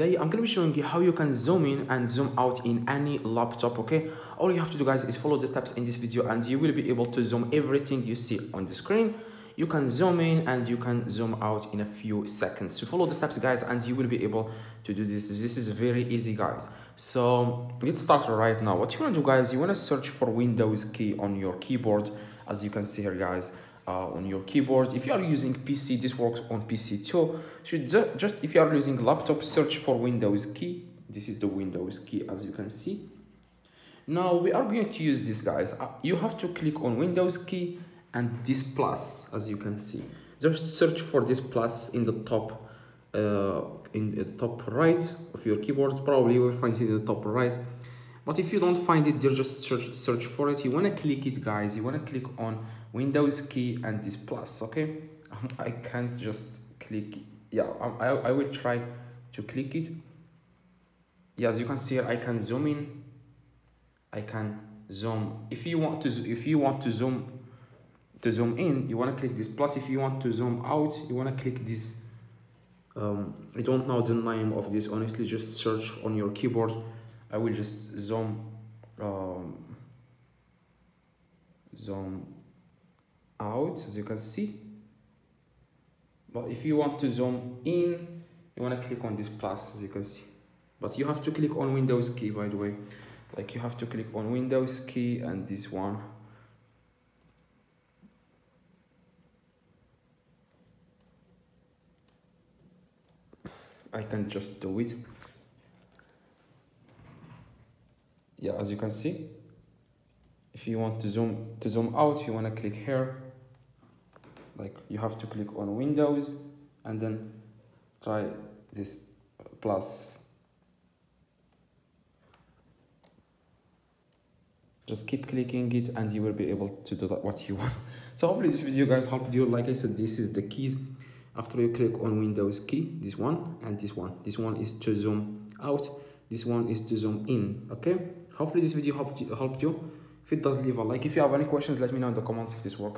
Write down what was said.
Today I'm going to be showing you how you can zoom in and zoom out in any laptop okay? All you have to do guys is follow the steps in this video and you will be able to zoom everything you see on the screen. You can zoom in and you can zoom out in a few seconds. So follow the steps guys and you will be able to do this. This is very easy guys. So let's start right now. What you want to do guys you want to search for windows key on your keyboard. As you can see here guys uh, on your keyboard. If you are using PC, this works on PC too. So just if you are using laptop, search for Windows key. This is the Windows key as you can see. Now we are going to use this guys. Uh, you have to click on Windows key and this plus as you can see. Just search for this plus in the top uh, in the top right of your keyboard. Probably you will find it in the top right. But if you don't find it there, just search, search for it. You want to click it, guys. You want to click on Windows key and this plus, okay? I can't just click. Yeah, I, I will try to click it. Yeah, as you can see I can zoom in. I can zoom. If you want to, if you want to zoom, to zoom in, you want to click this plus. If you want to zoom out, you want to click this. Um, I don't know the name of this. Honestly, just search on your keyboard I will just zoom um, zoom out as you can see. But if you want to zoom in you want to click on this plus as you can see. But you have to click on windows key by the way. Like you have to click on windows key and this one. I can just do it yeah as you can see if you want to zoom to zoom out you want to click here. Like you have to click on windows and then try this plus. Just keep clicking it and you will be able to do that what you want. So hopefully this video guys helped you. Like i said this is the keys. After you click on windows key this one and this one. This one is to zoom out. This one is to zoom in okay hopefully this video helped you, helped you. If it does leave a like if you have any questions let me know in the comments if this works